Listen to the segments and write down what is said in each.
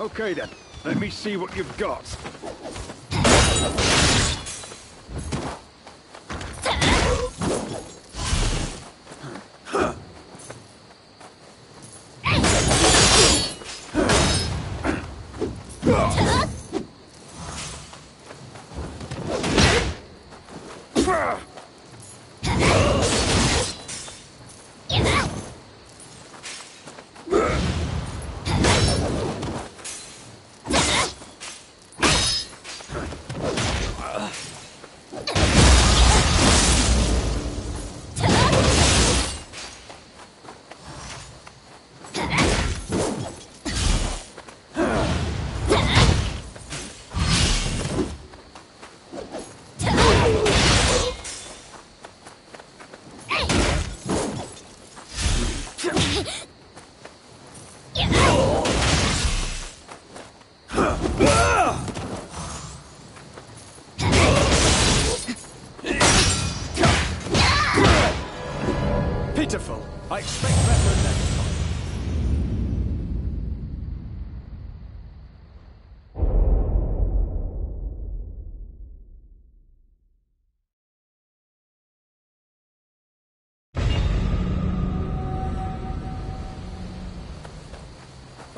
Okay then, let me see what you've got.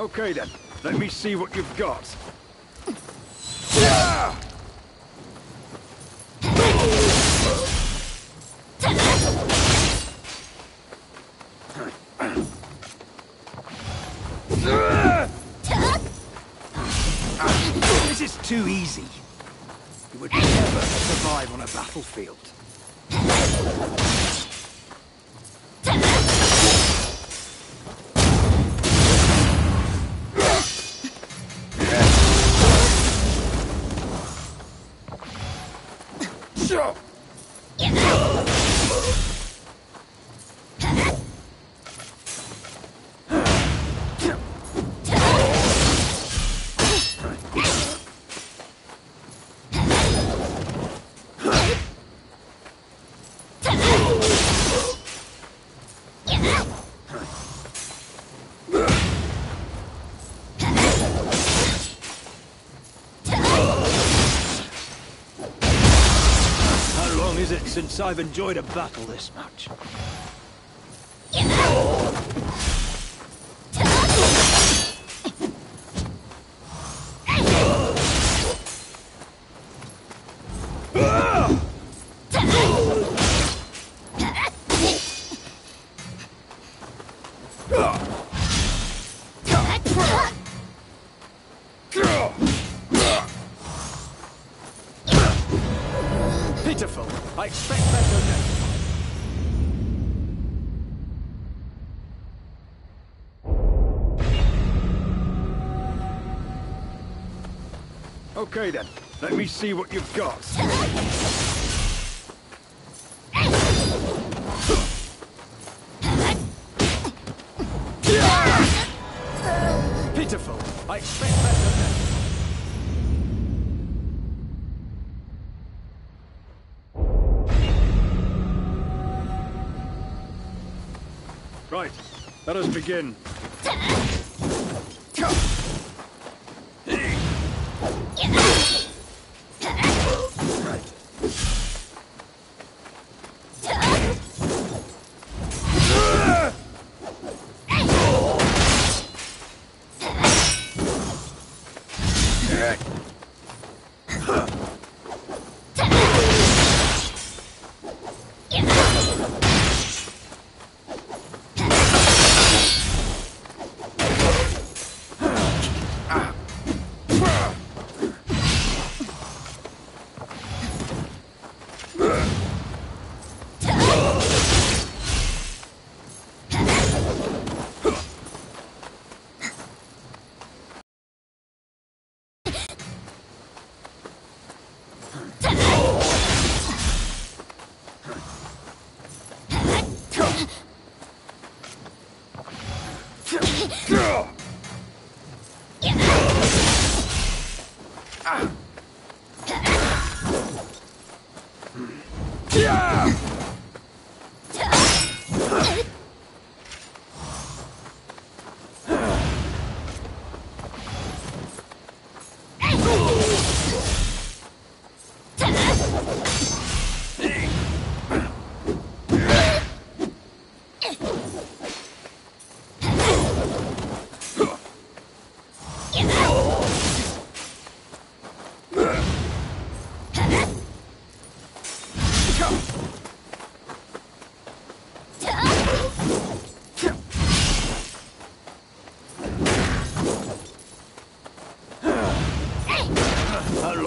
Okay then, let me see what you've got. This is too easy. You would never survive on a battlefield. Since I've enjoyed a battle this much? Okay then, let me see what you've got. Pitiful. I expect better next Right, let us begin.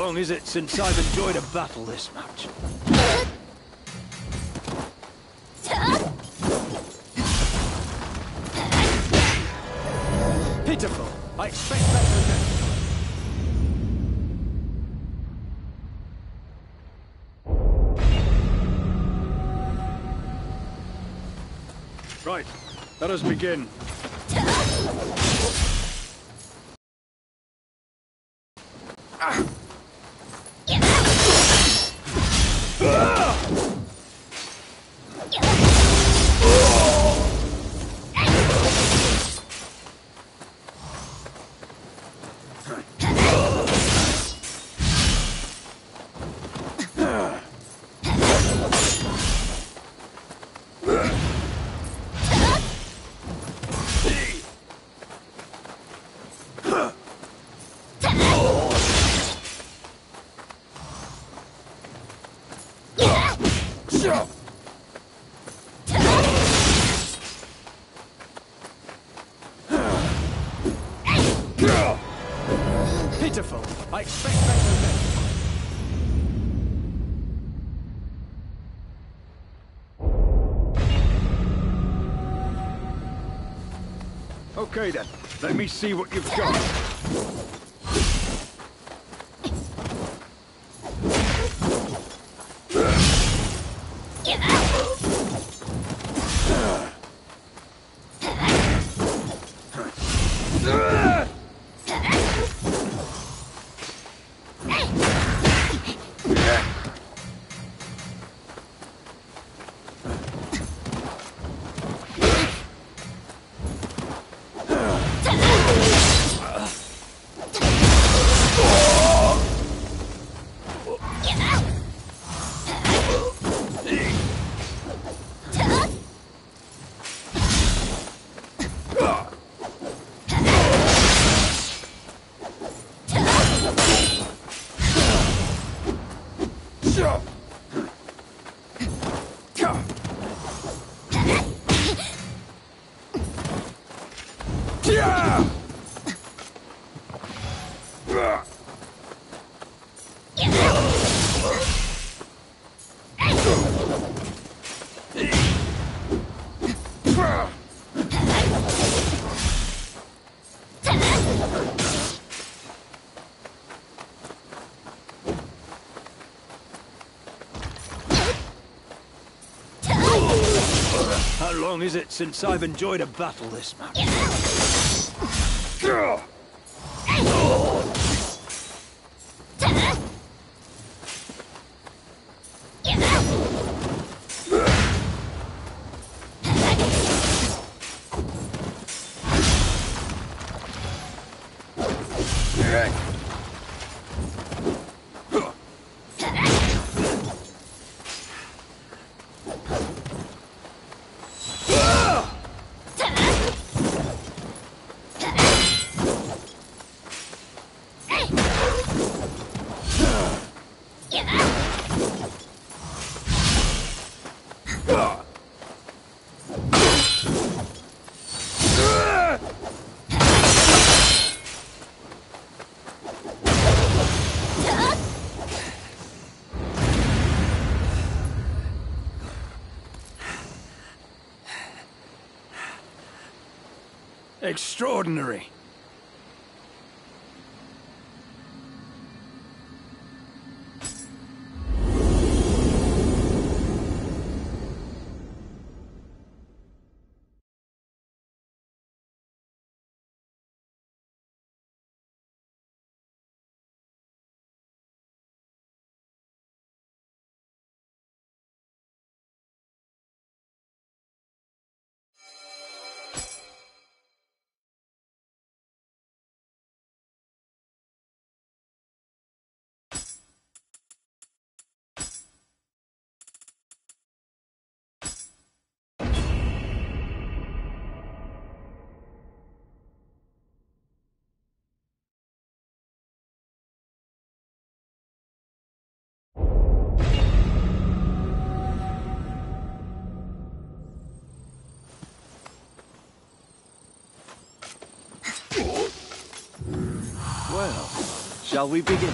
Long is it since I've enjoyed a battle this much? Pitiful. I expect better next Right, let us begin. Okay then, let me see what you've got. Long is it since I've enjoyed a battle this much? Extraordinary. Well, shall we begin?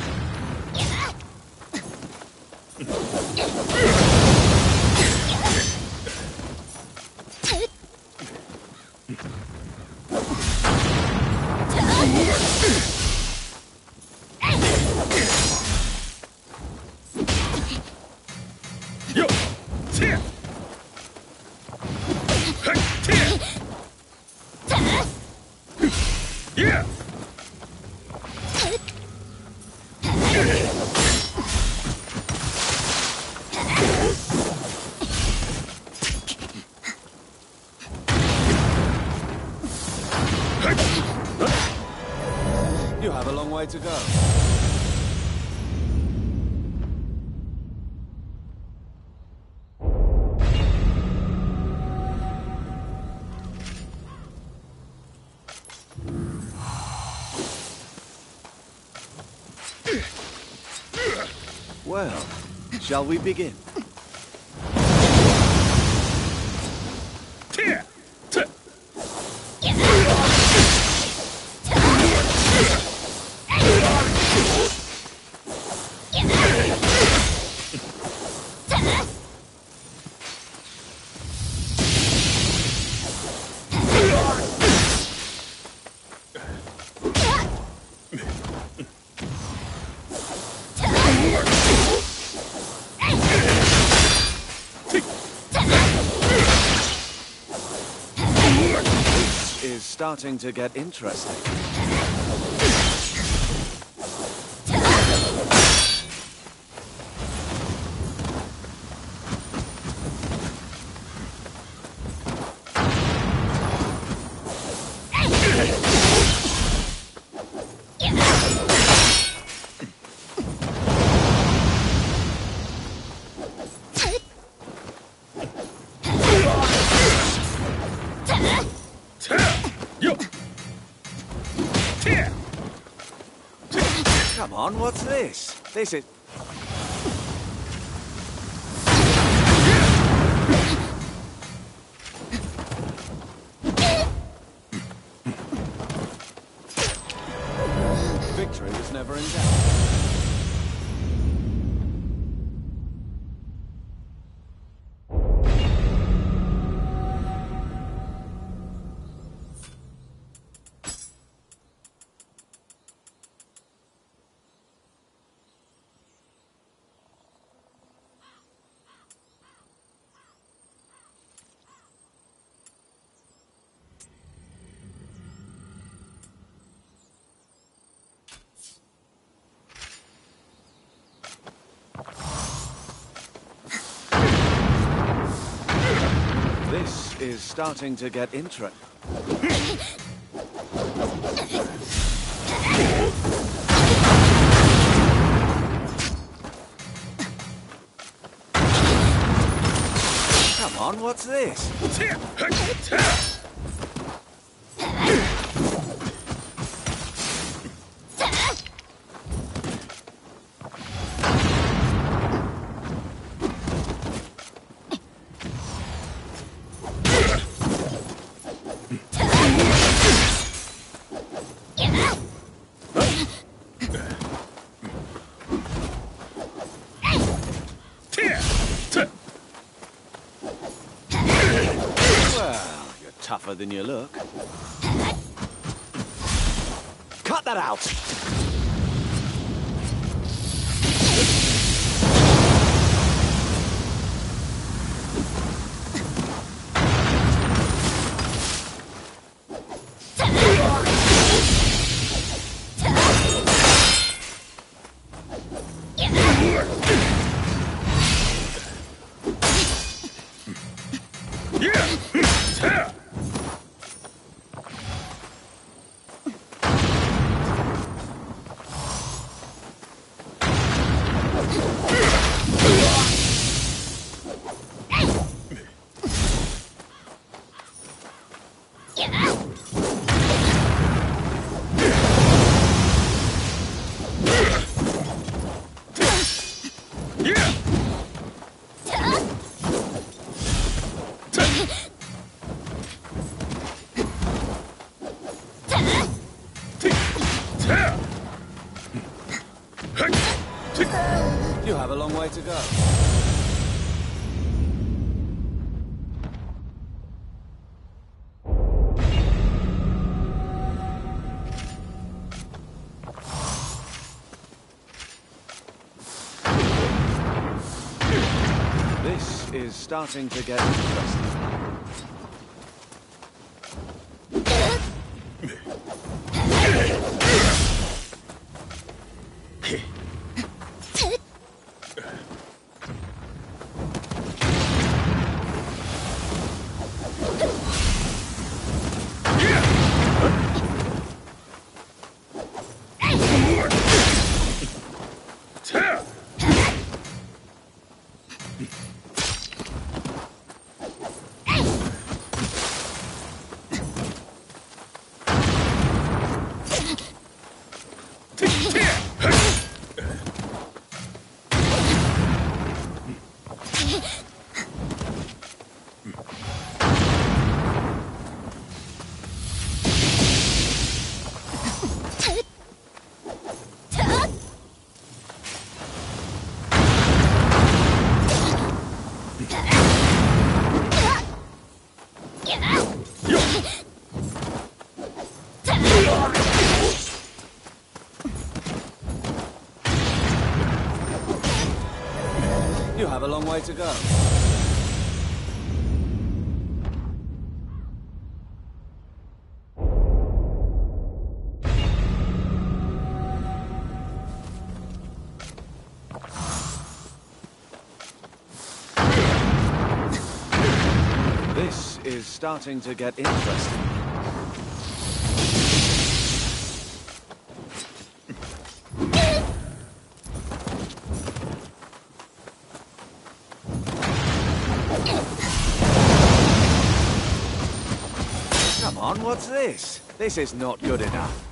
Yeah! To go. Well, shall we begin? Starting to get interesting. What's this? This is... is starting to get interesting. Come on, what's this? Than you starting to get have a long way to go. This is starting to get interesting. Come on, what's this? This is not good enough.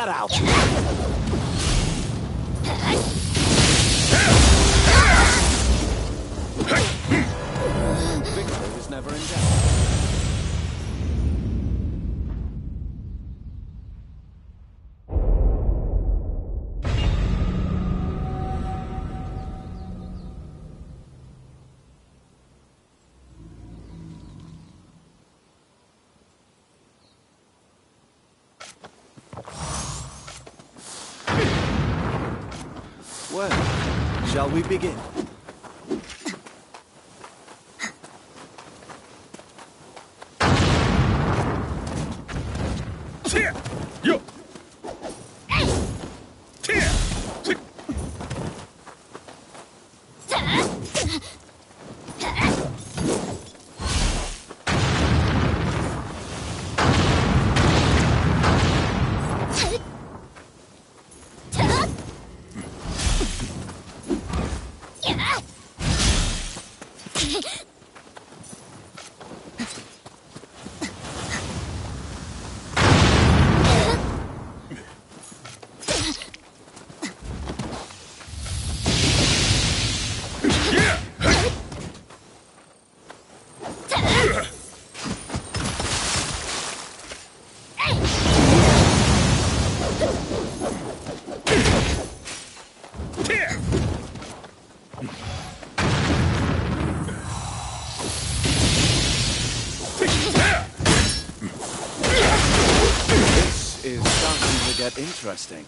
That out! We begin? Interesting.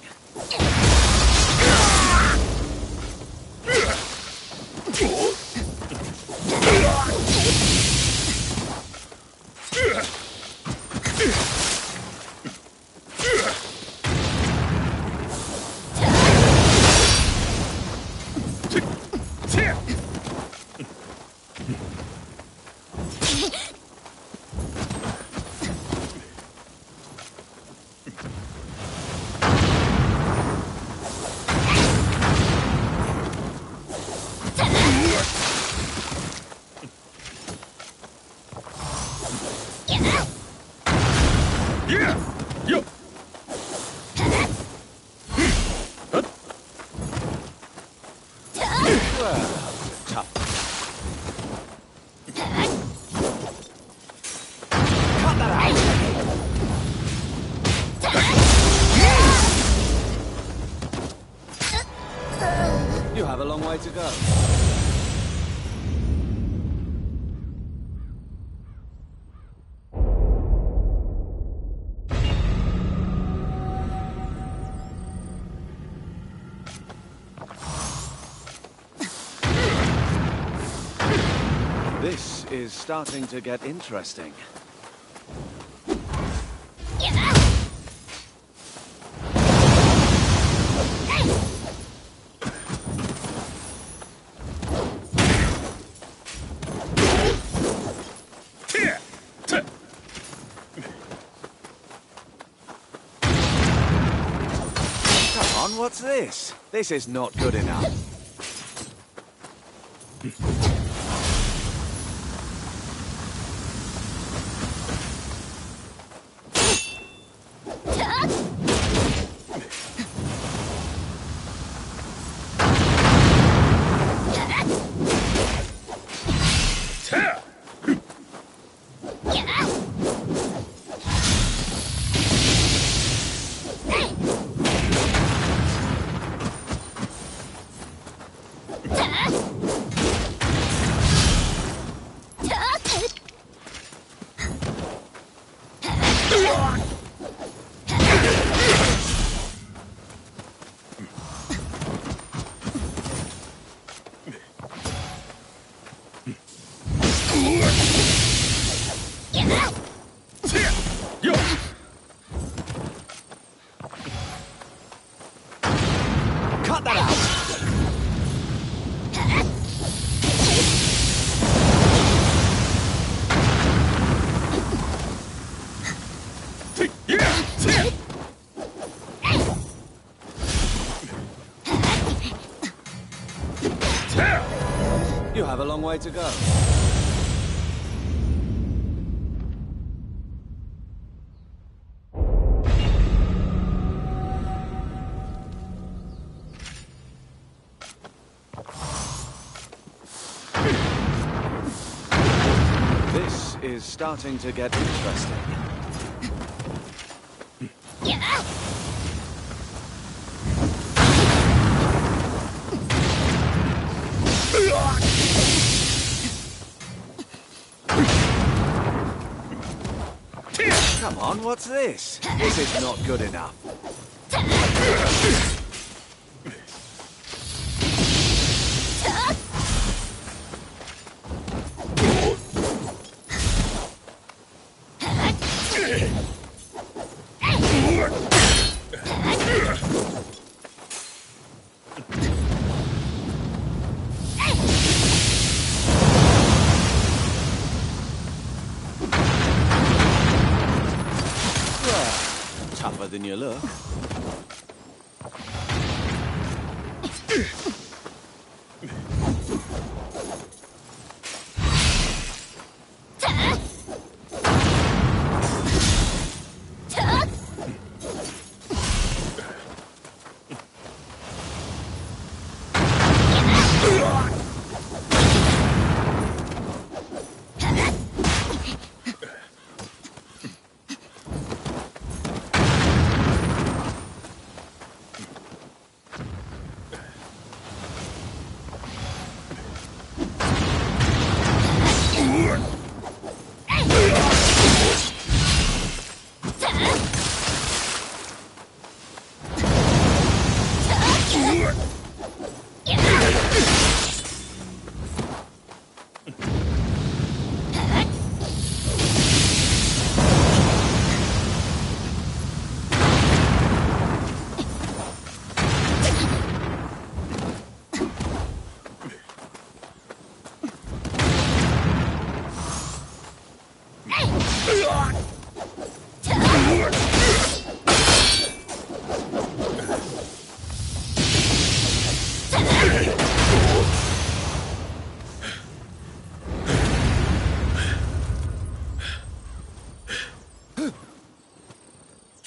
Starting to get interesting. Come on, what's this? This is not good enough. A long way to go. This is starting to get interesting. What's this? This is not good enough.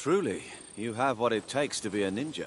Truly, you have what it takes to be a ninja.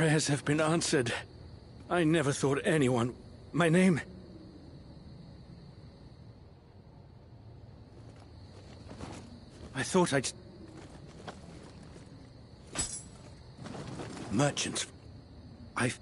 Prayers have been answered. I never thought anyone. My name. I thought I'd. Merchants. I.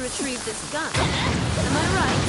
retrieve this gun. Am I right?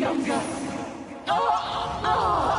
Younger. The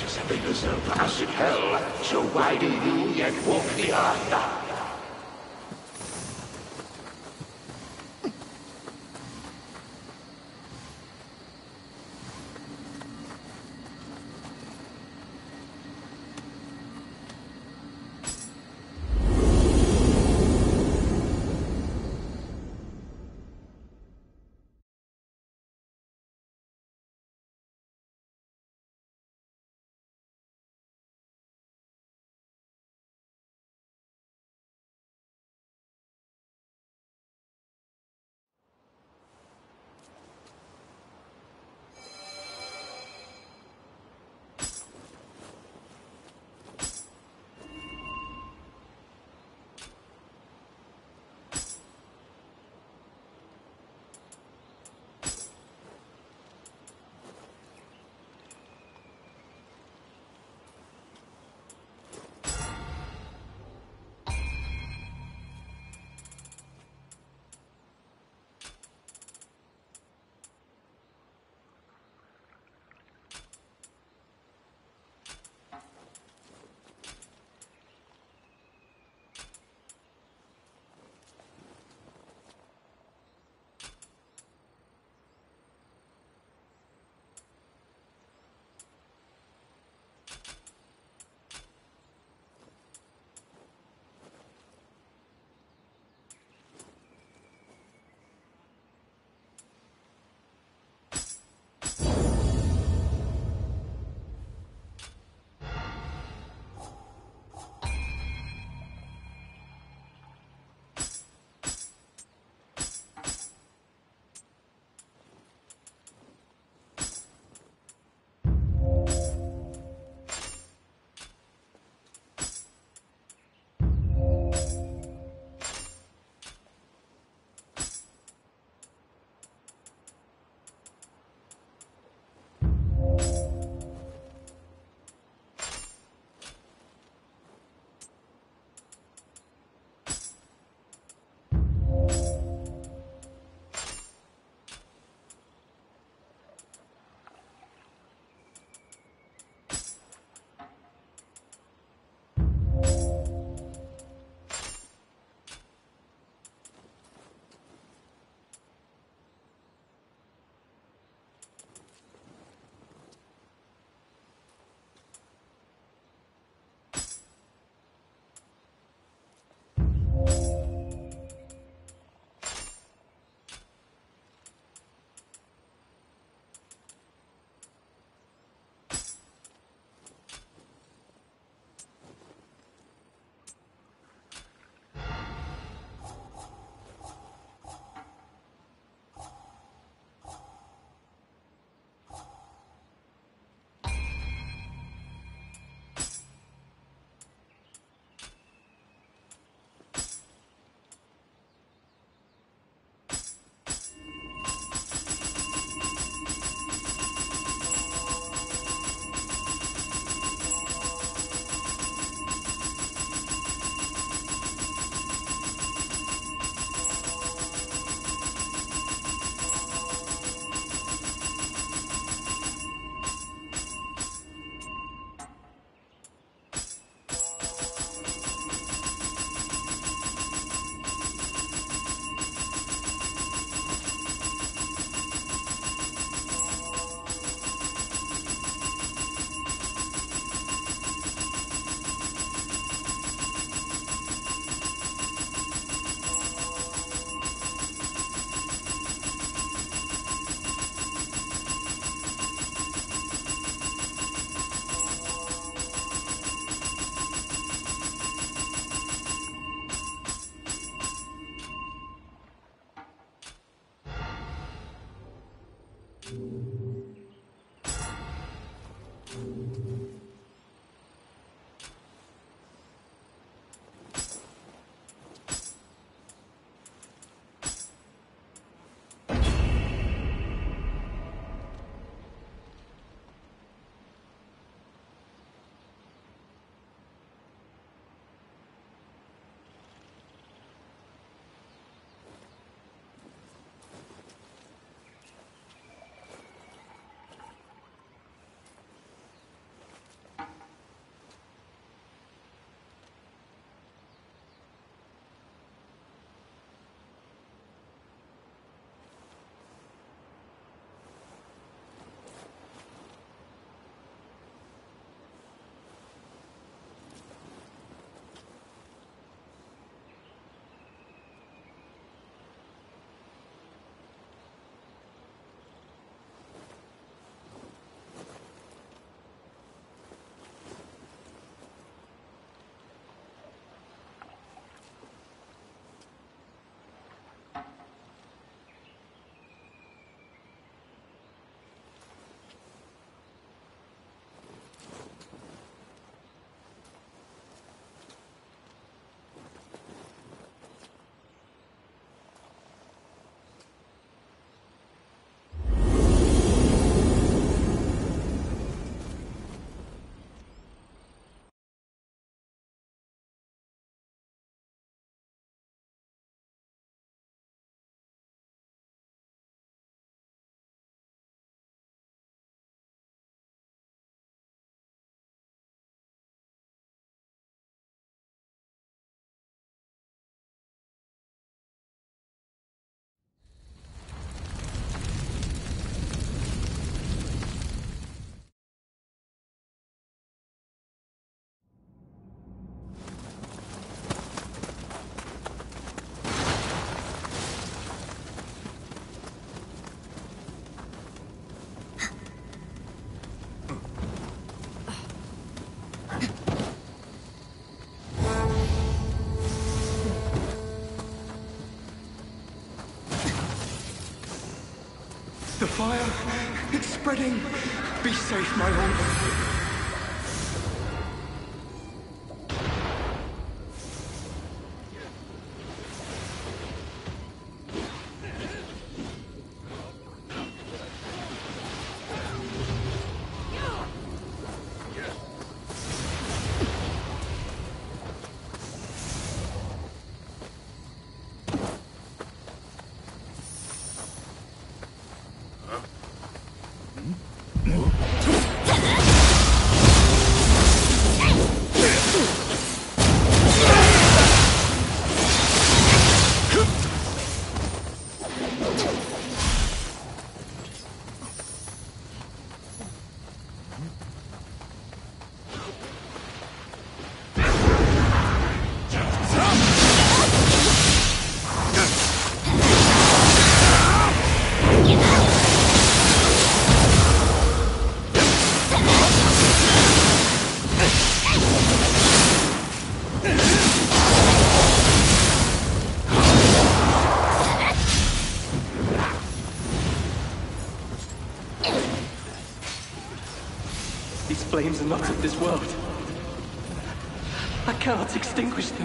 There is no passage hell, so why do you yet walk the earth? Spreading. Be safe, my own. Flames are not of this world. I cannot extinguish them.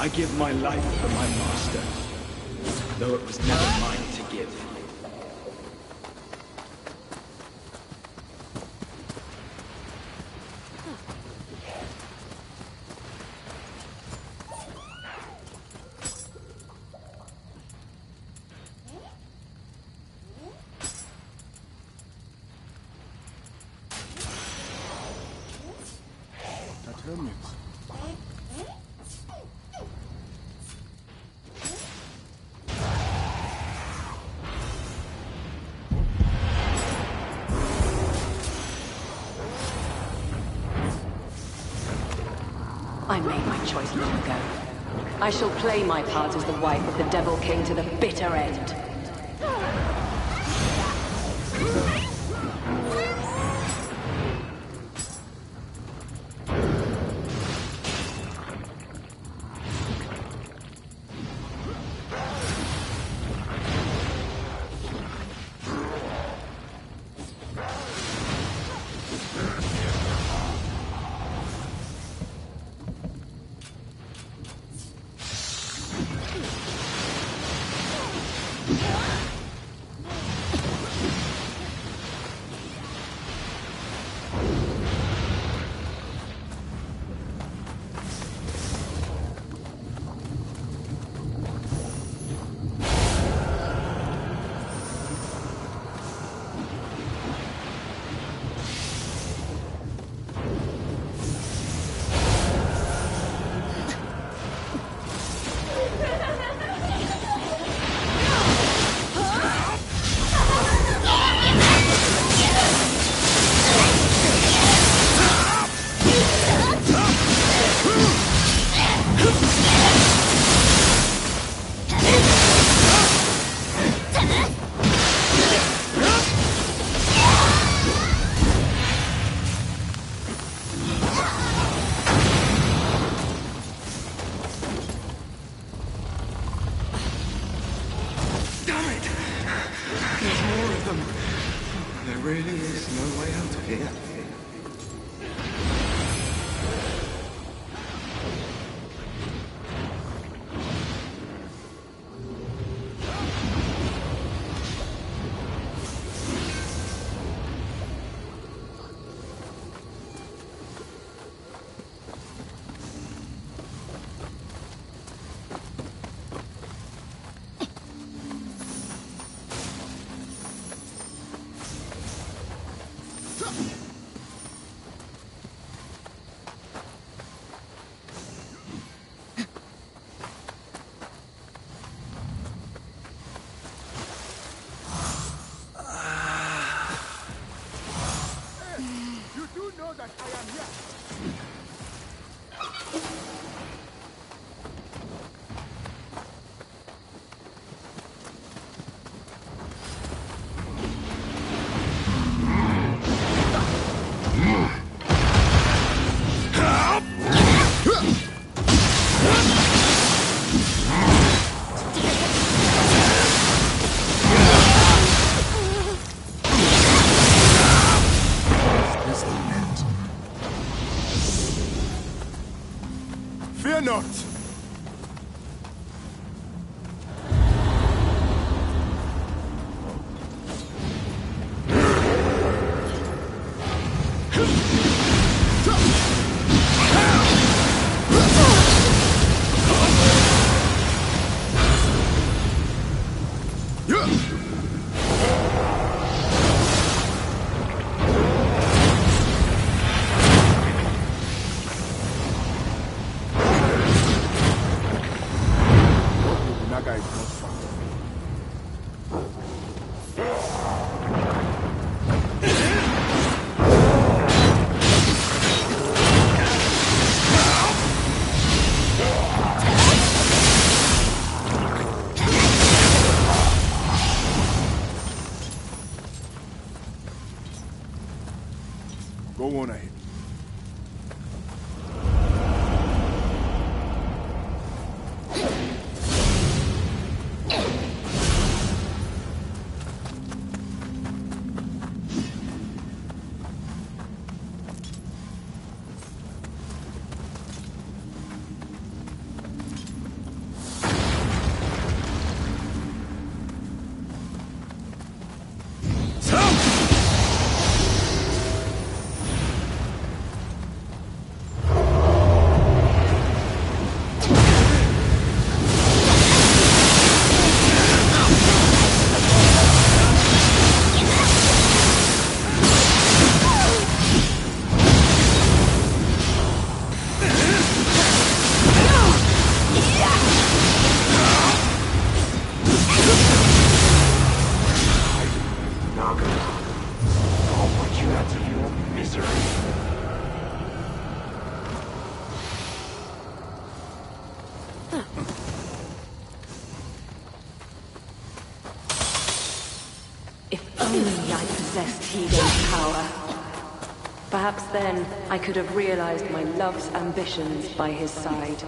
I give my life for my master, though it was never mine I shall play my part as the wife of the Devil King to the bitter end. Then I could have realized my love's ambitions by his side.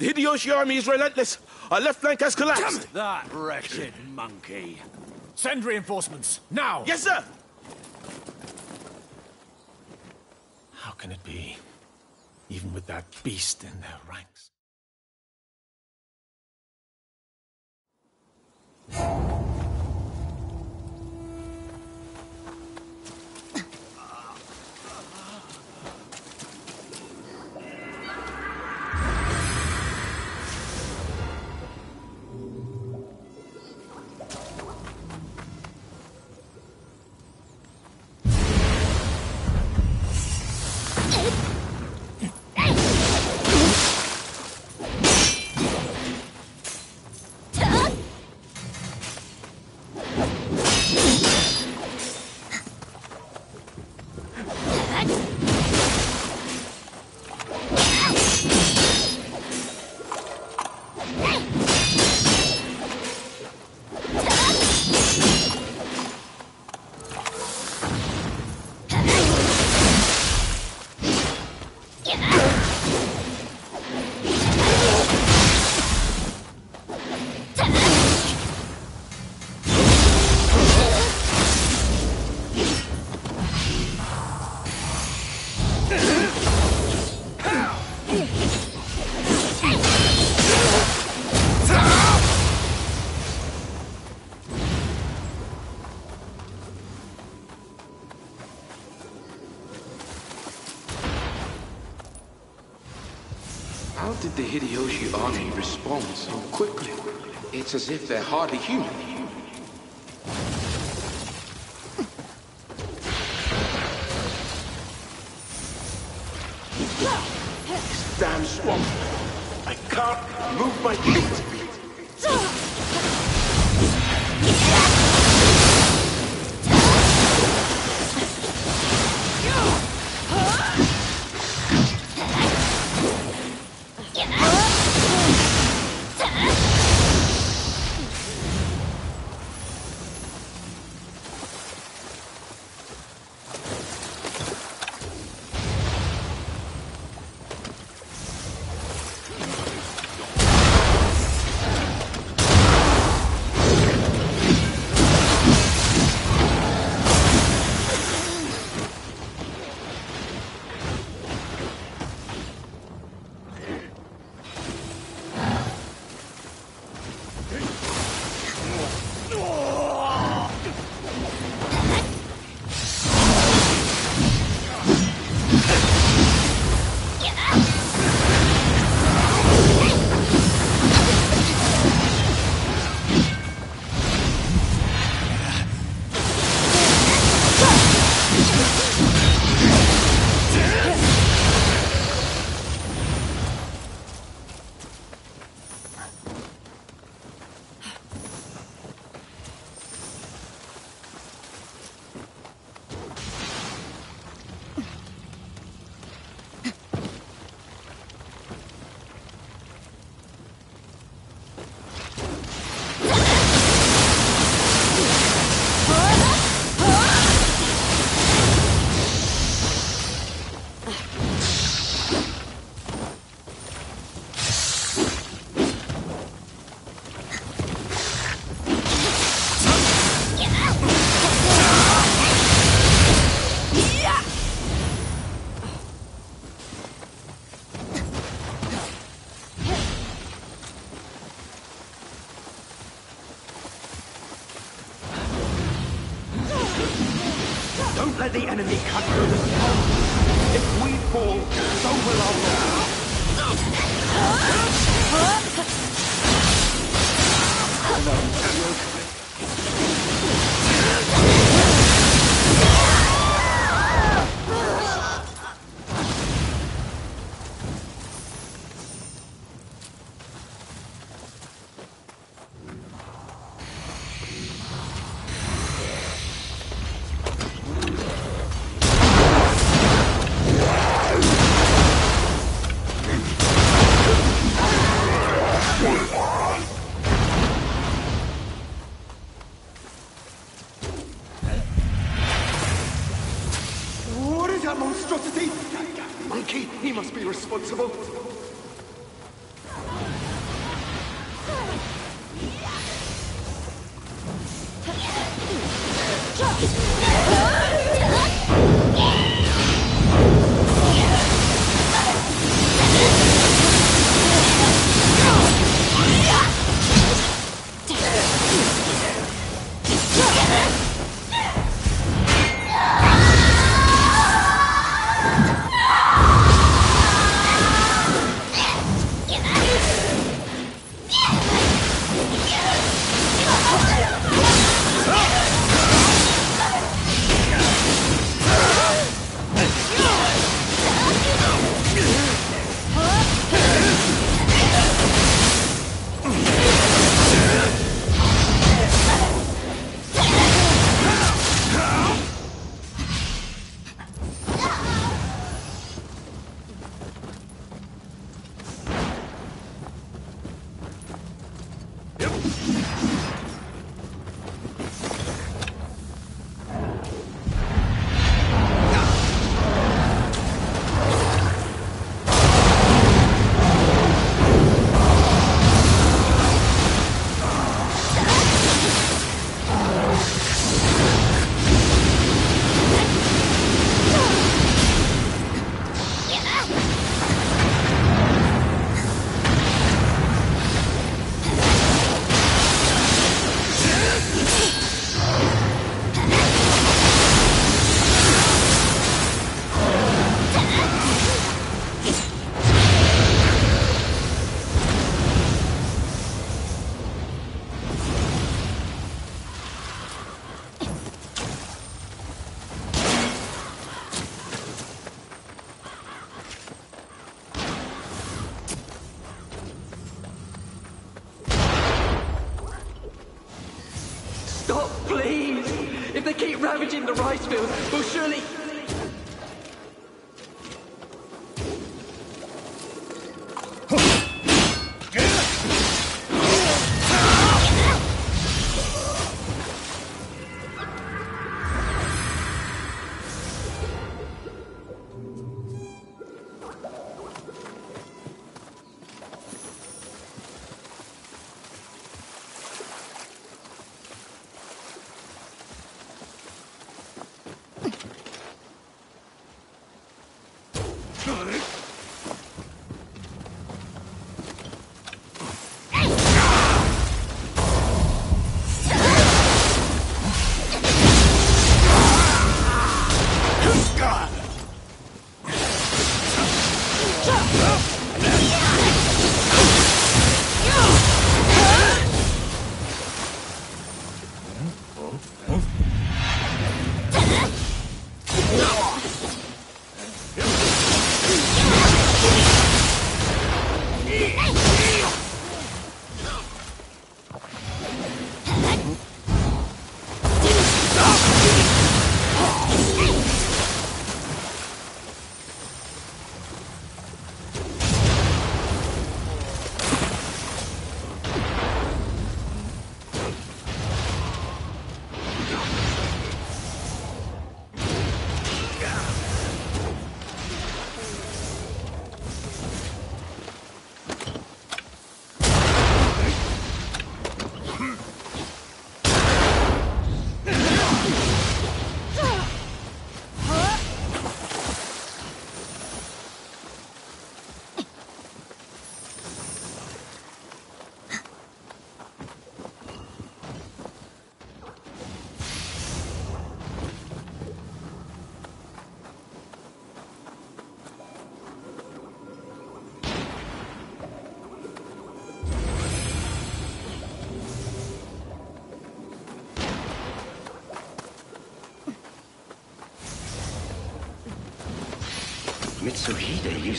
The Hideyoshi army is relentless. Our left flank has collapsed. That wretched monkey. Send reinforcements, now! Yes, sir! How can it be? Even with that beast in their ranks. The Hideyoshi army responds so quickly? It's as if they're hardly human.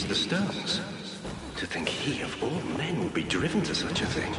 The stones. To think he, of all men, would be driven to such a thing.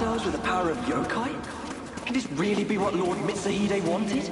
With the power of yokai? Can this really be what Lord Mitsuhide wanted?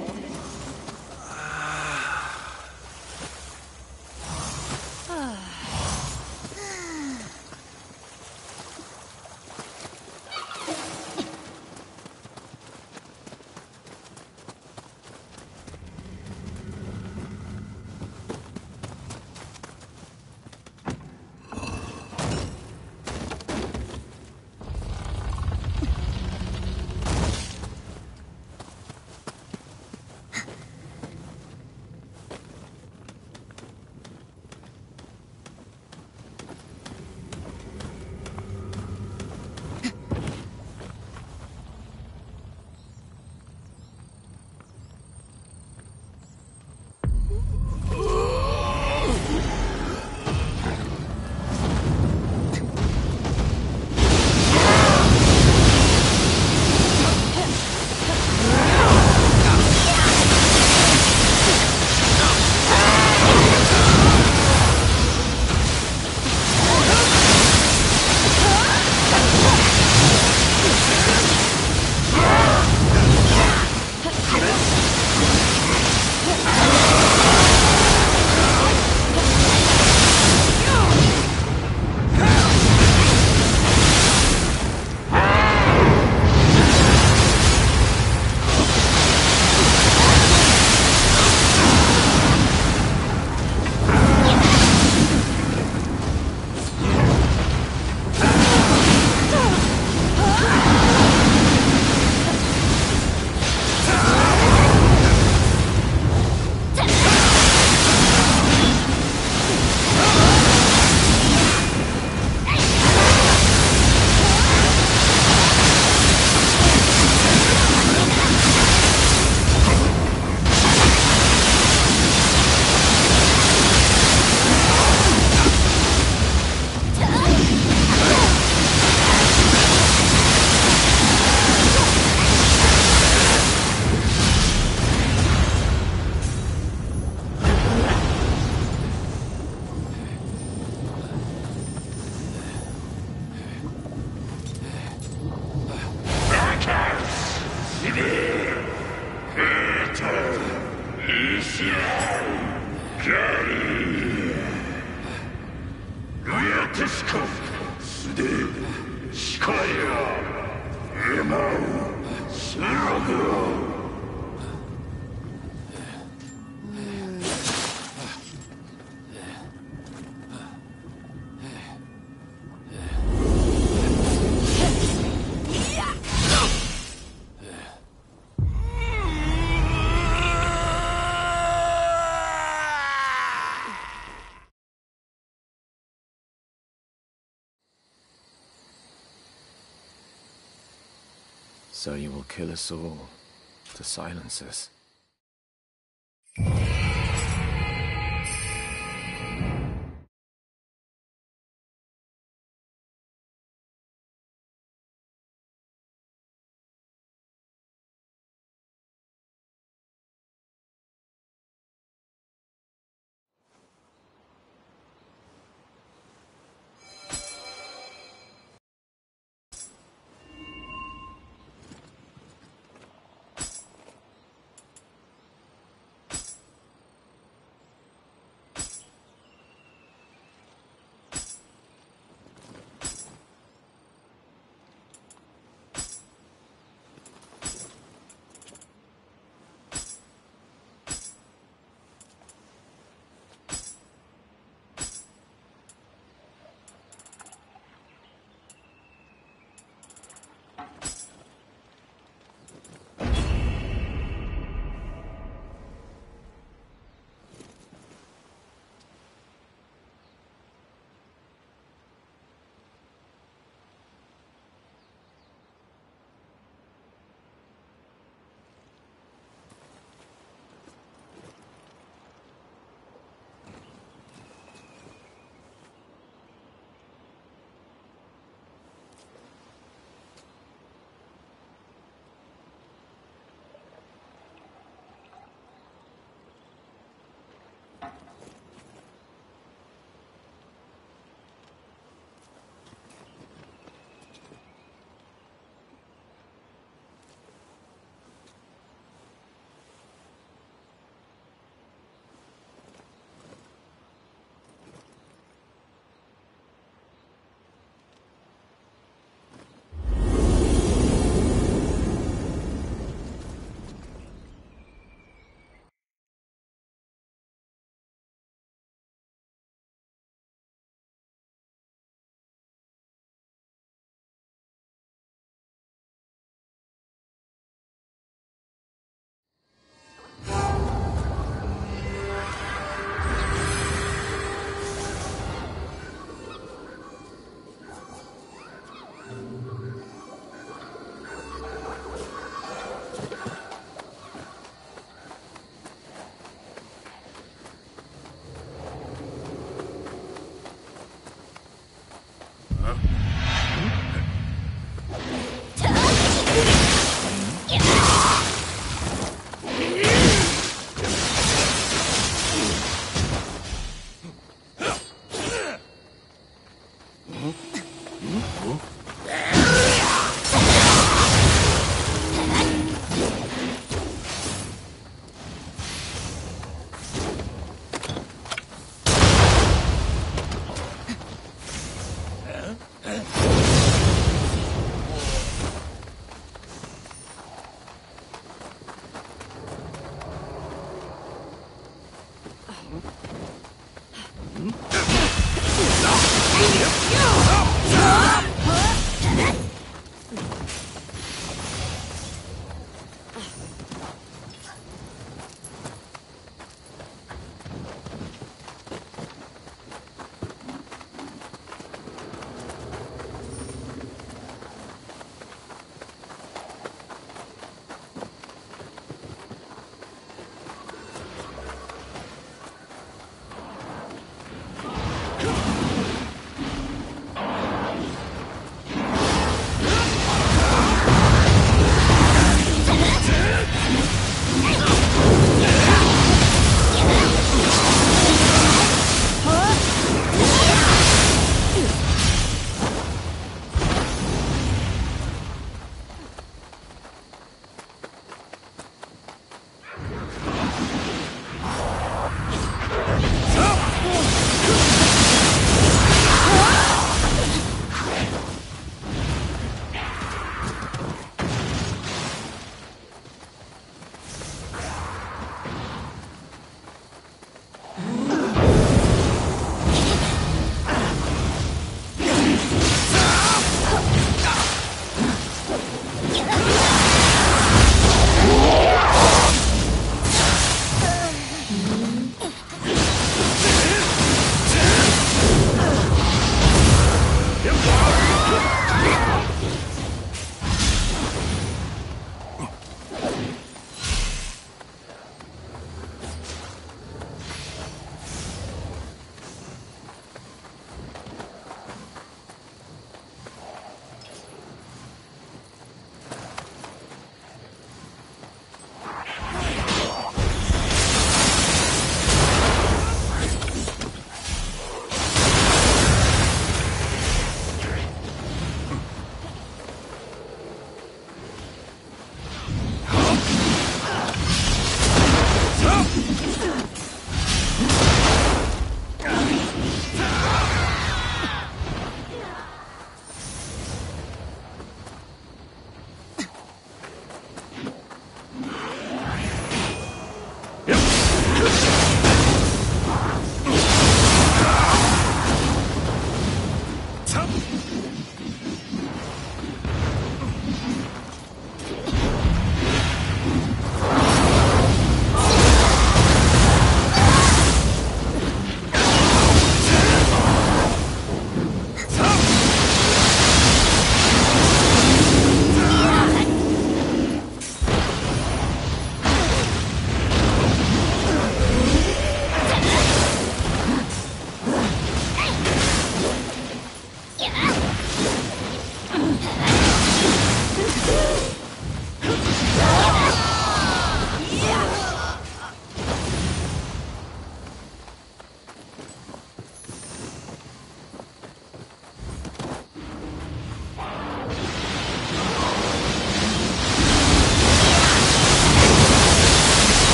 Kill us all to silence us.